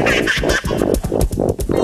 どうも!